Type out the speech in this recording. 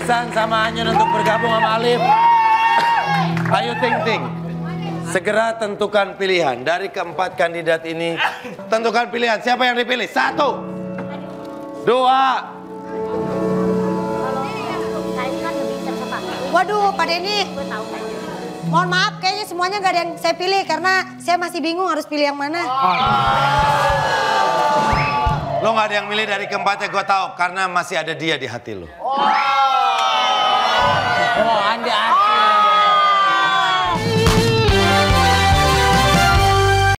Ihsan sama Anyun untuk bergabung sama Alif. Ayo Ting Ting. Segera tentukan pilihan. Dari keempat kandidat ini, tentukan pilihan. Siapa yang dipilih? Satu. Dua. Waduh, Pak Denny. Mohon maaf, kayaknya semuanya gak ada yang saya pilih karena saya masih bingung harus pilih yang mana. Lo gak ada yang milih dari keempatnya, gue tahu. Karena masih ada dia di hati lo. Oh.